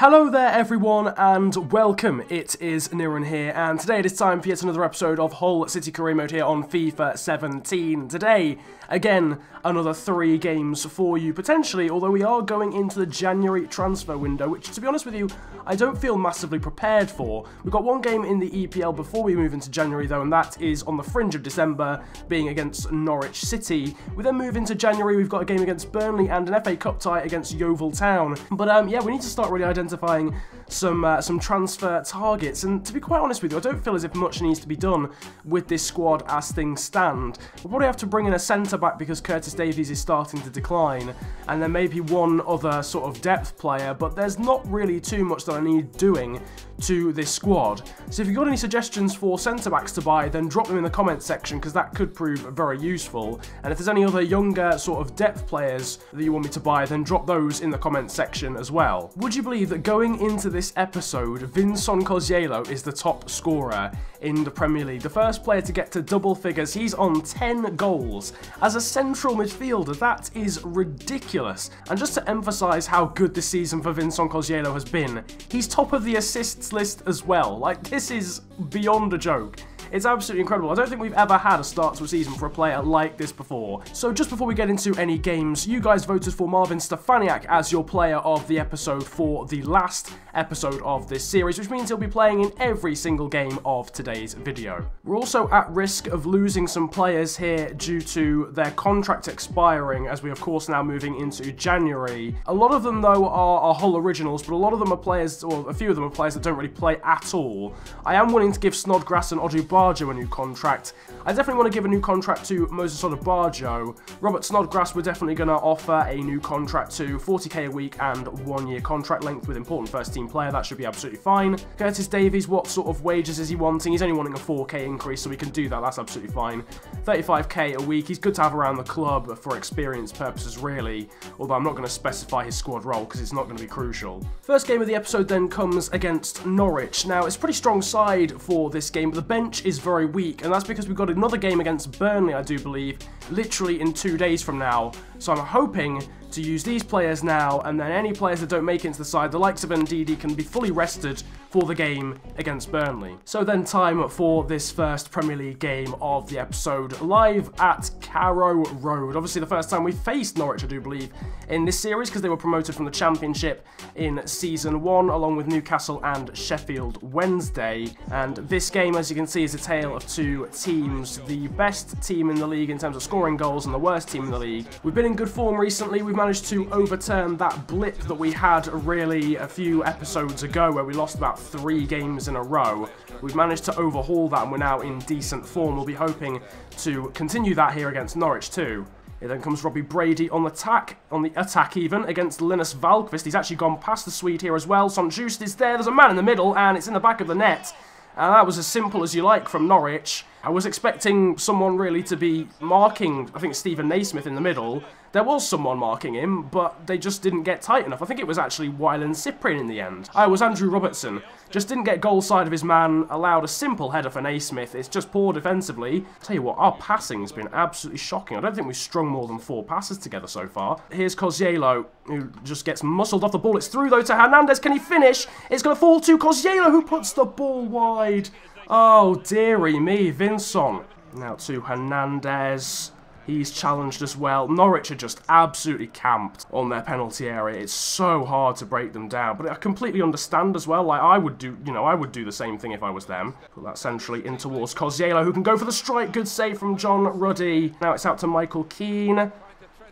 Hello there everyone and welcome, it is Niran here and today it is time for yet another episode of Hull City Career Mode here on FIFA 17. Today, again, another three games for you potentially, although we are going into the January transfer window, which to be honest with you, I don't feel massively prepared for. We've got one game in the EPL before we move into January though, and that is on the fringe of December, being against Norwich City. We then move into January, we've got a game against Burnley and an FA Cup tie against Yeovil Town. But um, yeah, we need to start really identifying identifying some uh, some transfer targets. And to be quite honest with you, I don't feel as if much needs to be done with this squad as things stand. We'll probably have to bring in a centre back because Curtis Davies is starting to decline, and then maybe one other sort of depth player. But there's not really too much that I need doing to this squad. So if you've got any suggestions for centre backs to buy, then drop them in the comments section because that could prove very useful. And if there's any other younger sort of depth players that you want me to buy, then drop those in the comments section as well. Would you believe that going into this episode, Vincent Koziello is the top scorer in the Premier League. The first player to get to double figures. He's on 10 goals. As a central midfielder, that is ridiculous. And just to emphasise how good this season for Vincent Koziello has been, he's top of the assists list as well. Like, this is beyond a joke. It's absolutely incredible. I don't think we've ever had a start to a season for a player like this before. So just before we get into any games, you guys voted for Marvin Stefaniak as your player of the episode for the last episode of this series, which means he'll be playing in every single game of today's video. We're also at risk of losing some players here due to their contract expiring, as we of course now moving into January. A lot of them though are, are Hull originals, but a lot of them are players, or a few of them are players that don't really play at all. I am willing to give Snodgrass and Barjo a new contract. I definitely want to give a new contract to Moses Barjo. Robert Snodgrass, we're definitely going to offer a new contract to 40k a week and one year contract length with important first team player. That should be absolutely fine. Curtis Davies, what sort of wages is he wanting? He's only wanting a 4k increase, so we can do that. That's absolutely fine. 35k a week. He's good to have around the club for experience purposes, really. Although I'm not going to specify his squad role because it's not going to be crucial. First game of the episode then comes against Norwich. Now, it's a pretty strong side for this game, but the bench is very weak, and that's because we've got another game against Burnley, I do believe, literally in two days from now. So I'm hoping to use these players now, and then any players that don't make it into the side, the likes of Ndidi can be fully rested for the game against Burnley. So then time for this first Premier League game of the episode, live at Carrow Road. Obviously the first time we faced Norwich, I do believe, in this series, because they were promoted from the Championship in Season 1, along with Newcastle and Sheffield Wednesday. And this game, as you can see, is a tale of two teams. The best team in the league in terms of scoring goals and the worst team in the league. We've been in good form recently. We've managed to overturn that blip that we had really a few episodes ago where we lost about three games in a row. We've managed to overhaul that and we're now in decent form. We'll be hoping to continue that here against Norwich too. It then comes Robbie Brady on the attack, on the attack even, against Linus Wahlqvist. He's actually gone past the Swede here as well. St. Juste is there. There's a man in the middle, and it's in the back of the net. And that was as simple as you like from Norwich. I was expecting someone really to be marking, I think, Steven Naismith in the middle. There was someone marking him, but they just didn't get tight enough. I think it was actually Wylan Cyprien in the end. I was Andrew Robertson. Just didn't get goal side of his man, allowed a simple header for Naismith. It's just poor defensively. Tell you what, our passing has been absolutely shocking. I don't think we've strung more than four passes together so far. Here's Koziello, who just gets muscled off the ball. It's through, though, to Hernandez. Can he finish? It's going to fall to Koziello, who puts the ball wide. Oh, dearie me, Vincent. Now to Hernandez. He's challenged as well. Norwich are just absolutely camped on their penalty area. It's so hard to break them down. But I completely understand as well. Like, I would do, you know, I would do the same thing if I was them. Put that centrally in towards Koziello, who can go for the strike. Good save from John Ruddy. Now it's out to Michael Keane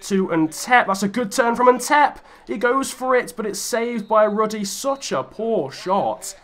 to Ntep. That's a good turn from Ntep. He goes for it, but it's saved by Ruddy. Such a poor shot.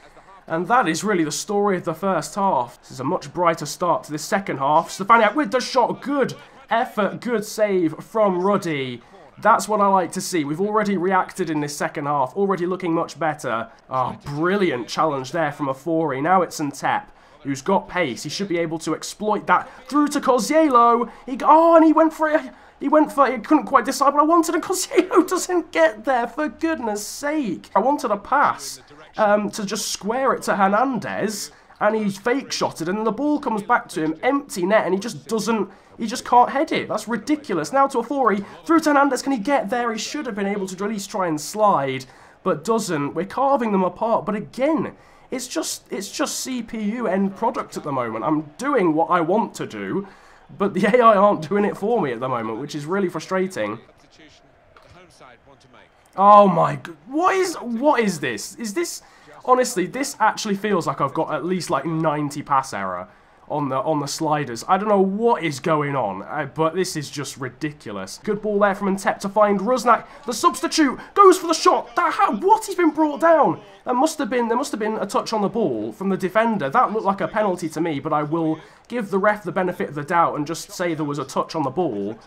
And that is really the story of the first half. This is a much brighter start to the second half. Stefaniak with the shot. Good effort, good save from Ruddy. That's what I like to see. We've already reacted in this second half, already looking much better. Oh, brilliant challenge there from Ofori. Now it's Ntep, who's got pace. He should be able to exploit that through to Koziello. He, oh, and he went for it. He went for it. He couldn't quite decide what I wanted, and Koziello doesn't get there, for goodness sake. I wanted a pass um, to just square it to Hernandez, and he fake shot it, and the ball comes back to him, empty net, and he just doesn't, he just can't head it. That's ridiculous. Now to Ofori, through to Hernandez, can he get there? He should have been able to at least try and slide, but doesn't. We're carving them apart, but again, it's just it's just CPU end product at the moment. I'm doing what I want to do, but the AI aren't doing it for me at the moment, which is really frustrating. Oh my god. What is what is this? Is this honestly this actually feels like I've got at least like 90 pass error on the on the sliders. I don't know what is going on, uh, but this is just ridiculous. Good ball there from Ntep to find Rusnak. The substitute goes for the shot. That how, what? He's been brought down. That must have been there must have been a touch on the ball from the defender. That looked like a penalty to me, but I will give the ref the benefit of the doubt and just say there was a touch on the ball.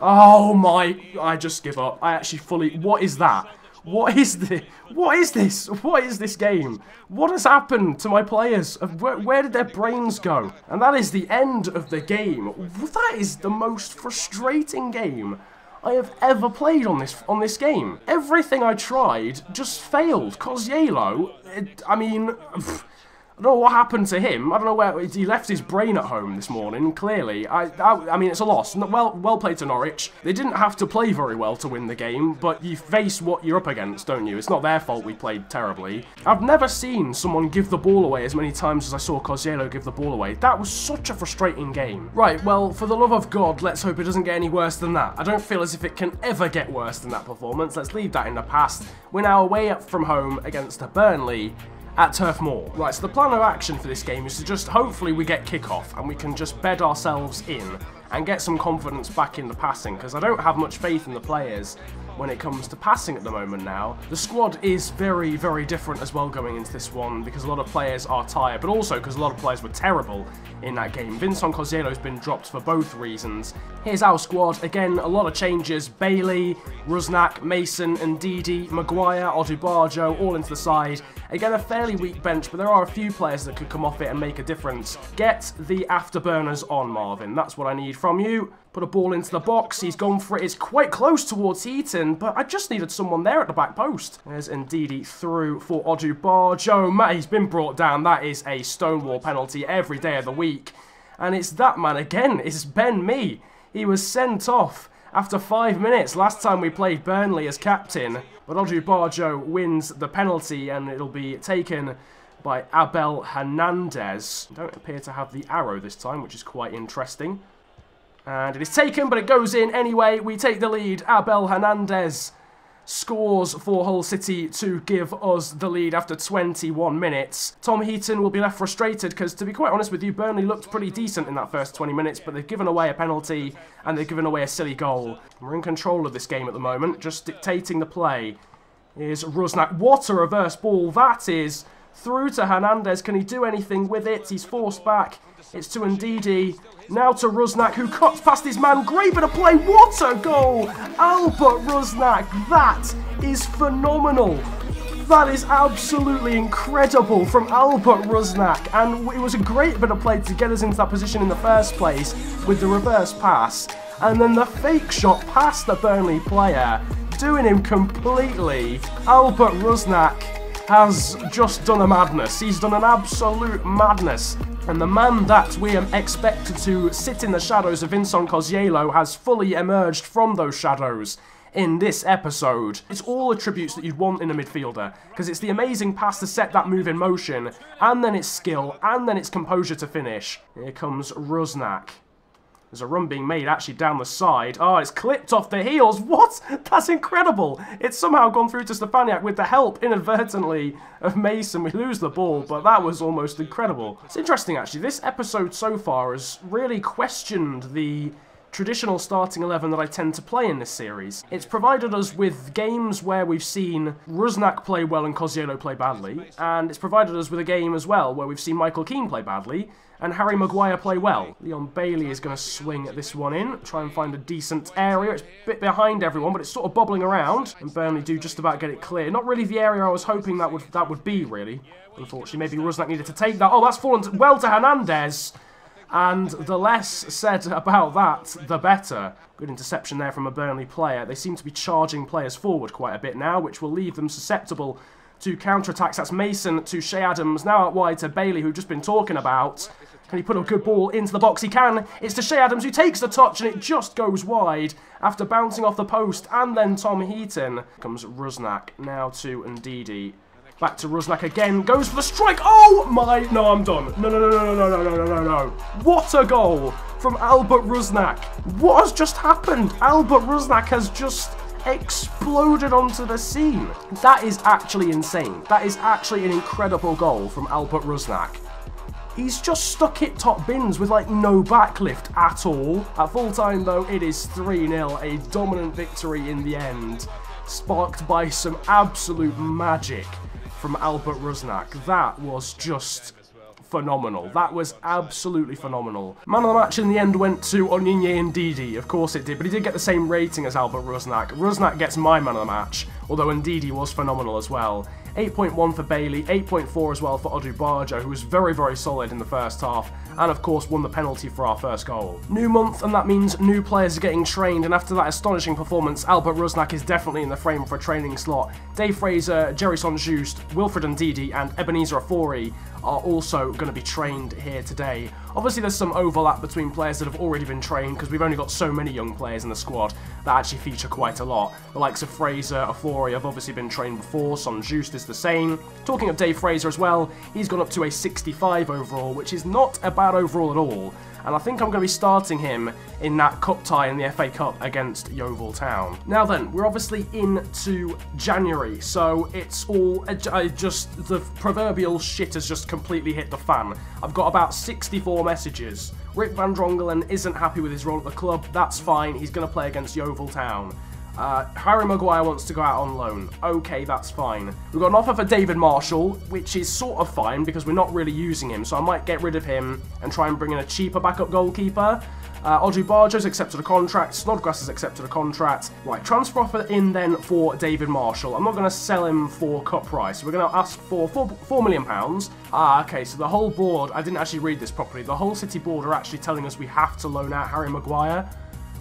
Oh my! I just give up. I actually fully. What is that? What is this? What is this? What is this game? What has happened to my players? Where, where did their brains go? And that is the end of the game. That is the most frustrating game I have ever played on this on this game. Everything I tried just failed. Koziello, I mean... Pff, I don't know what happened to him. I don't know where he left his brain at home this morning. Clearly, I, I, I mean, it's a loss. Well, well played to Norwich. They didn't have to play very well to win the game, but you face what you're up against, don't you? It's not their fault we played terribly. I've never seen someone give the ball away as many times as I saw Koziello give the ball away. That was such a frustrating game. Right, well, for the love of God, let's hope it doesn't get any worse than that. I don't feel as if it can ever get worse than that performance. Let's leave that in the past. We're now away up from home against Burnley at Turf Moor. Right, so the plan of action for this game is to just hopefully we get kickoff and we can just bed ourselves in and get some confidence back in the passing because I don't have much faith in the players when it comes to passing at the moment now. The squad is very, very different as well going into this one because a lot of players are tired, but also because a lot of players were terrible in that game. Vincent Koziello has been dropped for both reasons. Here's our squad. Again, a lot of changes. Bailey, Rusnak, Mason, and Ndidi, Maguire, Odubajo, all into the side. Again, a fairly weak bench, but there are a few players that could come off it and make a difference. Get the afterburners on, Marvin. That's what I need from you. Put a ball into the box. He's gone for it. It's quite close towards Heaton, but I just needed someone there at the back post. There's Ndidi through for Odubar. Joe Matt, he's been brought down. That is a stonewall penalty every day of the week. And it's that man again. It's Ben Mee. He was sent off after five minutes last time we played Burnley as captain. But Odubajo wins the penalty and it'll be taken by Abel Hernandez. Don't appear to have the arrow this time, which is quite interesting. And it is taken, but it goes in anyway. We take the lead. Abel Hernandez scores for Hull City to give us the lead after 21 minutes. Tom Heaton will be left frustrated because, to be quite honest with you, Burnley looked pretty decent in that first 20 minutes, but they've given away a penalty and they've given away a silly goal. We're in control of this game at the moment, just dictating the play. Is Rusnak. What a reverse ball that is! Through to Hernandez. Can he do anything with it? He's forced back. It's to Ndidi. Now to Rusnak, who cuts past his man. Great bit of play. What a goal! Albert Rusnak. That is phenomenal. That is absolutely incredible from Albert Rusnak. And it was a great bit of play to get us into that position in the first place with the reverse pass. And then the fake shot past the Burnley player, doing him completely. Albert Rusnak has just done a madness. He's done an absolute madness. And the man that we expected to sit in the shadows of Vincent Koziello has fully emerged from those shadows in this episode. It's all attributes that you'd want in a midfielder, because it's the amazing pass to set that move in motion, and then its skill, and then its composure to finish. Here comes Rusnak. There's a run being made actually down the side. Oh, it's clipped off the heels. What? That's incredible. It's somehow gone through to Stefaniak with the help, inadvertently, of Mason. We lose the ball, but that was almost incredible. It's interesting, actually. This episode so far has really questioned the traditional starting 11 that I tend to play in this series. It's provided us with games where we've seen Rusnak play well and Koziello play badly, and it's provided us with a game as well where we've seen Michael Keane play badly, and Harry Maguire play well. Leon Bailey is going to swing this one in, try and find a decent area. It's a bit behind everyone, but it's sort of bobbling around, and Burnley do just about get it clear. Not really the area I was hoping that would that would be, really. Unfortunately, maybe Rusnak needed to take that. Oh, that's fallen well to Hernandez. And the less said about that, the better. Good interception there from a Burnley player. They seem to be charging players forward quite a bit now, which will leave them susceptible to counter-attacks. That's Mason to Che Adams. Now out wide to Bailey, who've just been talking about. Can he put a good ball into the box? He can. It's to Che Adams, who takes the touch, and it just goes wide after bouncing off the post. And then Tom Heaton. Comes Rusnak now to Ndidi. Back to Rusnak again. Goes for the strike. Oh my... No, I'm done. No, no, no, no, no, no, no, no, no, no. What a goal from Albert Rusnak. What has just happened? Albert Rusnak has just exploded onto the scene. That is actually insane. That is actually an incredible goal from Albert Rusnak. He's just stuck it top bins with like no backlift at all. At full time though, it is 3-0, a dominant victory in the end, sparked by some absolute magic from Albert Rusnak. That was just phenomenal. That was absolutely phenomenal. Man of the match in the end went to Onyinye and Ndidi. Of course it did, but he did get the same rating as Albert Rusnak. Rusnak gets my man of the match, although Ndidi was phenomenal as well. 8.1 for Bailey, 8.4 as well for Odubajo, who was very, very solid in the first half, and of course won the penalty for our first goal. New month, and that means new players are getting trained, and after that astonishing performance, Albert Rusnak is definitely in the frame for a training slot. Dave Fraser, Jerry St. Juste, Wilfred Ndidi, and Ebenezer Ofori are also going to be trained here today. Obviously there's some overlap between players that have already been trained because we've only got so many young players in the squad that actually feature quite a lot. The likes of Fraser, Ofori have obviously been trained before, St. Juste is the same. Talking of Dave Fraser as well, he's gone up to a 65 overall, which is not a bad overall at all and I think I'm going to be starting him in that cup tie in the FA Cup against Yeovil Town. Now then, we're obviously into January, so it's all uh, I uh, just the proverbial shit has just completely hit the fan. I've got about 64 messages. Rick Van Drongelen isn't happy with his role at the club. That's fine. He's going to play against Yeovil Town. Uh, Harry Maguire wants to go out on loan. Okay, that's fine. We've got an offer for David Marshall, which is sort of fine because we're not really using him, so I might get rid of him and try and bring in a cheaper backup goalkeeper. Uh, Odubajo's accepted a contract, Snodgrass has accepted a contract. Right, transfer offer in then for David Marshall. I'm not going to sell him for cut price. We're going to ask for four, £4 million. Pounds. Ah, okay, so the whole board, I didn't actually read this properly, the Hull City board are actually telling us we have to loan out Harry Maguire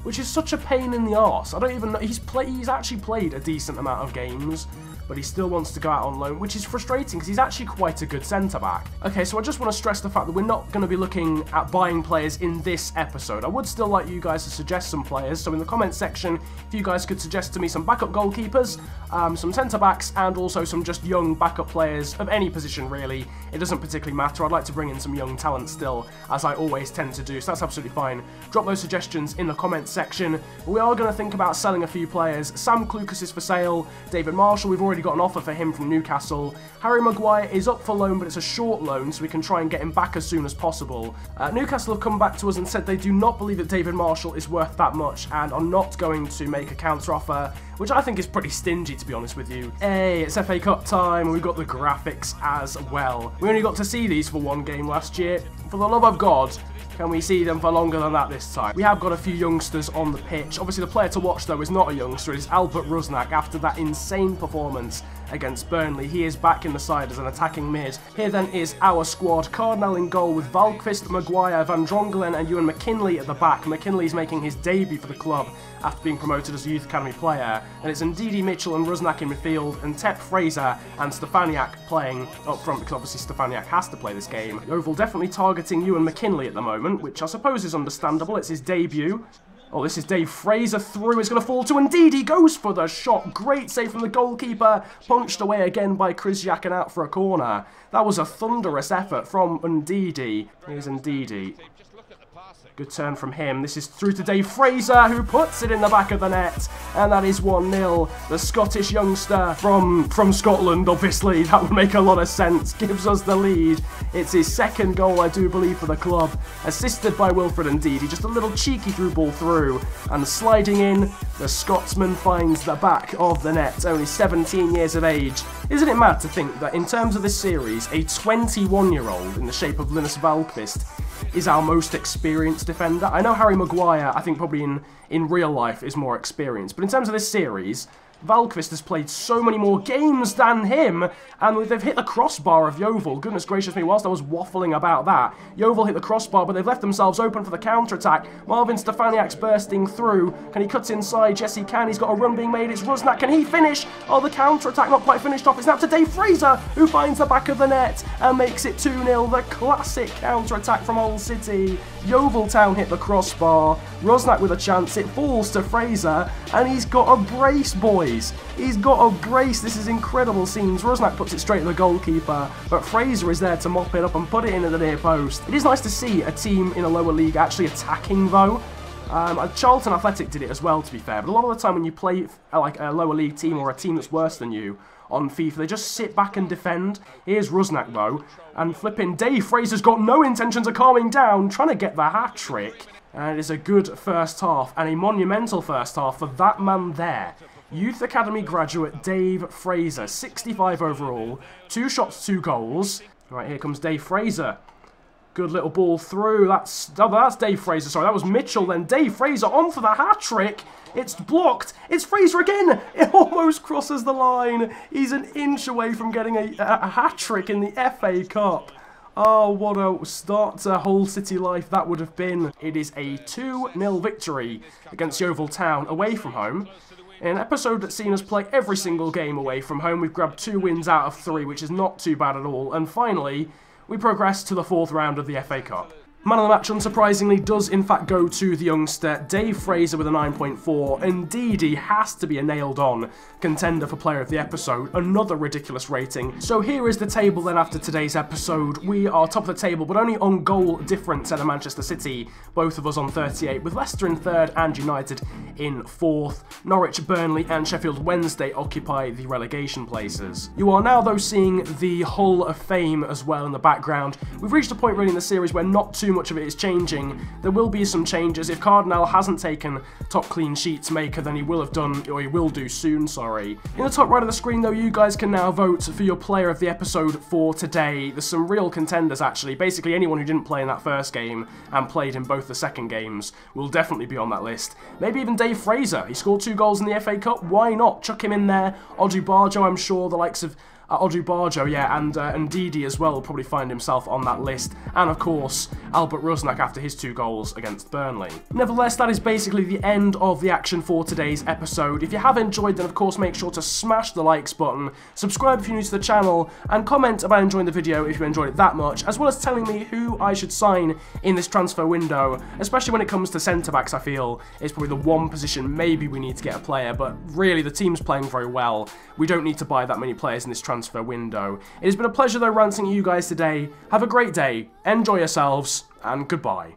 which is such a pain in the arse. I don't even know. He's play, He's actually played a decent amount of games but he still wants to go out on loan, which is frustrating because he's actually quite a good centre back. Okay, so I just want to stress the fact that we're not going to be looking at buying players in this episode. I would still like you guys to suggest some players, so in the comments section, if you guys could suggest to me some backup goalkeepers, um, some centre backs, and also some just young backup players of any position really. It doesn't particularly matter. I'd like to bring in some young talent still, as I always tend to do, so that's absolutely fine. Drop those suggestions in the comments section. We are going to think about selling a few players. Sam Clucas is for sale. David Marshall, we've already got an offer for him from Newcastle. Harry Maguire is up for loan, but it's a short loan, so we can try and get him back as soon as possible. Uh, Newcastle have come back to us and said they do not believe that David Marshall is worth that much and are not going to make a counter offer, which I think is pretty stingy to be honest with you. Hey, it's FA Cup time, and we've got the graphics as well. We only got to see these for one game last year. For the love of God, can we see them for longer than that this time? We have got a few youngsters on the pitch. Obviously, the player to watch, though, is not a youngster. It's Albert Rusnak after that insane performance against Burnley. He is back in the side as an attacking mid. Here then is our squad. Cardinal in goal with Wahlqvist, Maguire, Van Drongelen and Ewan McKinley at the back. McKinley's making his debut for the club after being promoted as a Youth Academy player. And it's Ndidi Mitchell and Rusnak in midfield and Tep Fraser and Stefaniak playing up front because obviously Stefaniak has to play this game. Yeovil definitely targeting Ewan McKinley at the moment, which I suppose is understandable. It's his debut. Oh, this is Dave Fraser through. It's going to fall to Ndidi. He goes for the shot. Great save from the goalkeeper. Punched away again by Krysiak and out for a corner. That was a thunderous effort from Ndidi. Here's Ndidi. Good turn from him. This is through to Dave Fraser, who puts it in the back of the net. And that is 1-0. The Scottish youngster from, from Scotland, obviously. That would make a lot of sense. Gives us the lead. It's his second goal, I do believe, for the club. Assisted by Wilfred Ndidi. Just a little cheeky through ball through. And sliding in, the Scotsman finds the back of the net. Only 17 years of age. Isn't it mad to think that in terms of this series, a 21-year-old in the shape of Linus Wahlqvist is our most experienced defender. I know Harry Maguire, I think probably in, in real life, is more experienced. But in terms of this series, Wahlqvist has played so many more games than him, and they've hit the crossbar of Yeovil. Goodness gracious me, whilst I was waffling about that, Yeovil hit the crossbar, but they've left themselves open for the counter-attack. Marvin Stefaniak's bursting through. Can he cut inside? Yes, he can. He's got a run being made. It's Rusnak. Can he finish? Oh, the counter-attack not quite finished off. It's now to Dave Fraser, who finds the back of the net and makes it 2-0. The classic counter-attack from Hull City. Yeovil Town hit the crossbar. Rusnak with a chance. It falls to Fraser, and he's got a brace, boys. He's got a brace. This is incredible scenes. Rusnak puts it straight to the goalkeeper, but Fraser is there to mop it up and put it into the near post. It is nice to see a team in a lower league actually attacking, though. Um, Charlton Athletic did it as well, to be fair, but a lot of the time when you play uh, like a lower league team or a team that's worse than you on FIFA, they just sit back and defend. Here's Rusnak, though, and flipping Dave Fraser's got no intentions of calming down, trying to get the hat-trick. And it is a good first half, and a monumental first half for that man there. Youth Academy graduate Dave Fraser, 65 overall, two shots, two goals. Right, here comes Dave Fraser. Good little ball through. That's oh, that's Dave Fraser. Sorry, that was Mitchell. Then Dave Fraser on for the hat trick. It's blocked. It's Fraser again. It almost crosses the line. He's an inch away from getting a, a, a hat trick in the FA Cup. Oh, what a start to Hull City life that would have been. It is a 2-0 victory against Yeovil Town away from home. In an episode that's seen us play every single game away from home, we've grabbed two wins out of three, which is not too bad at all. And finally, we progress to the fourth round of the FA Cup. Man of the match, unsurprisingly, does in fact go to the youngster Dave Fraser with a 9.4. Indeed, he has to be a nailed-on contender for player of the episode. Another ridiculous rating. So here is the table then after today's episode. We are top of the table, but only on goal difference out of Manchester City. Both of us on 38, with Leicester in third and United in fourth. Norwich, Burnley and Sheffield Wednesday occupy the relegation places. You are now, though, seeing the Hull of Fame as well in the background. We've reached a point really in the series where not too much of it is changing. There will be some changes. If Cardinal hasn't taken top clean sheets maker, then he will have done, or he will do soon, sorry. In the top right of the screen, though, you guys can now vote for your player of the episode for today. There's some real contenders, actually. Basically, anyone who didn't play in that first game and played in both the second games will definitely be on that list. Maybe even Dave Fraser. He scored two goals in the FA Cup. Why not? Chuck him in there. Odubajo, I'm sure the likes of uh, Odubajo, yeah, and uh, and Didi as well will probably find himself on that list. And of course, Albert Rusnak after his two goals against Burnley. Nevertheless, that is basically the end of the action for today's episode. If you have enjoyed, then of course make sure to smash the likes button, subscribe if you're new to the channel, and comment about enjoying the video if you enjoyed it that much, as well as telling me who I should sign in this transfer window, especially when it comes to centre-backs, I feel is probably the one position maybe we need to get a player, but really the team's playing very well. We don't need to buy that many players in this transfer window. It has been a pleasure though ranting you guys today. Have a great day, enjoy yourselves, and goodbye.